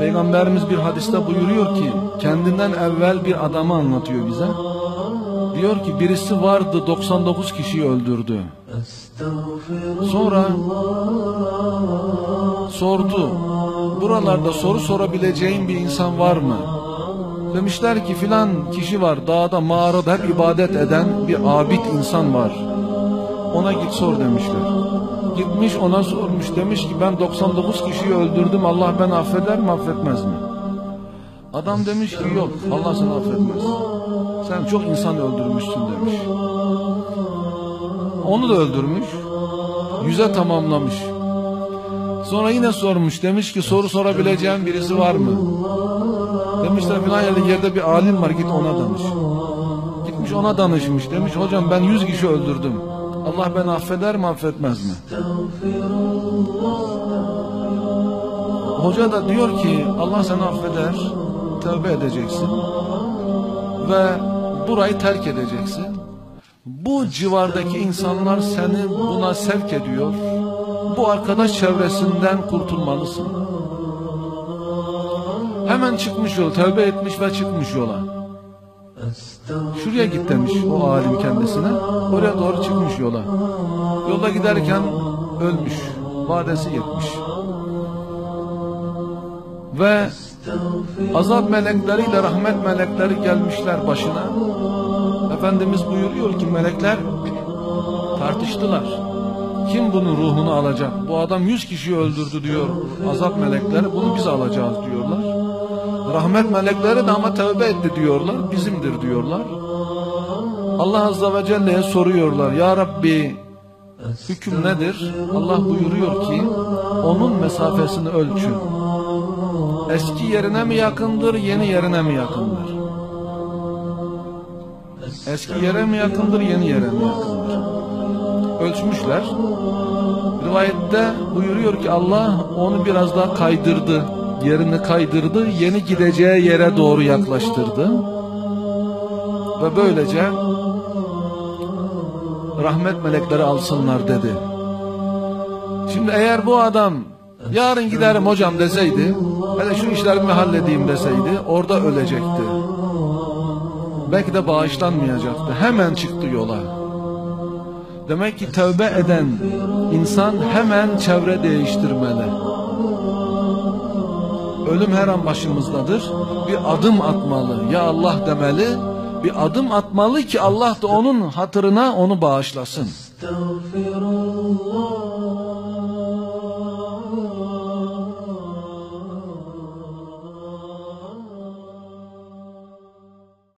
Peygamberimiz bir hadiste buyuruyor ki kendinden evvel bir adamı anlatıyor bize. Diyor ki birisi vardı 99 kişiyi öldürdü. Sonra sordu. Buralarda soru sorabileceğin bir insan var mı? Demişler ki filan kişi var dağda mağarada hep ibadet eden bir abid insan var. Ona git sor demişler. Gitmiş ona sormuş demiş ki ben 99 kişiyi öldürdüm Allah beni affeder mi affetmez mi? Adam demiş ki yok Allah seni affetmez. Sen çok insan öldürmüşsün demiş. Onu da öldürmüş. Yüze tamamlamış. Sonra yine sormuş. Demiş ki soru sorabileceğim birisi var mı? Demişler filan yerde, yerde bir alim var git ona danış. Gitmiş ona danışmış. Demiş hocam ben yüz kişi öldürdüm. Allah beni affeder mi affetmez mi? Hoca da diyor ki Allah seni affeder. Tövbe edeceksin. Ve burayı terk edeceksin. Bu civardaki insanlar seni buna sevk ediyor. Bu arkadaş çevresinden kurtulmalısın. Hemen çıkmış yol, tövbe etmiş ve çıkmış yola. Şuraya git demiş o alim kendisine. Oraya doğru çıkmış yola. Yolda giderken ölmüş. Vadesi yetmiş. Ve azap melekleriyle rahmet melekleri gelmişler başına. Efendimiz buyuruyor ki melekler tartıştılar. Kim bunun ruhunu alacak? Bu adam yüz kişiyi öldürdü diyor azap melekleri. Bunu biz alacağız diyorlar. Rahmet melekleri de ama tövbe etti diyorlar. Bizimdir diyorlar. Allah Azze ve Celle'ye soruyorlar. Ya Rabbi hüküm nedir? Allah buyuruyor ki onun mesafesini ölçün. Eski yerine mi yakındır, yeni yerine mi yakındır? Eski yere mi yakındır, yeni yere mi yakındır? Ölçmüşler. Rivayette buyuruyor ki Allah onu biraz daha kaydırdı. Yerini kaydırdı, yeni gideceği yere doğru yaklaştırdı. Ve böylece rahmet melekleri alsınlar dedi. Şimdi eğer bu adam yarın giderim hocam deseydi, hele şu işlerimi halledeyim deseydi, orada ölecekti. Belki de bağışlanmayacaktı. Hemen çıktı yola. Demek ki tövbe eden insan hemen çevre değiştirmeli. Ölüm her an başımızdadır. Bir adım atmalı. Ya Allah demeli bir adım atmalı ki Allah da onun hatırına onu bağışlasın. Estağfirullah.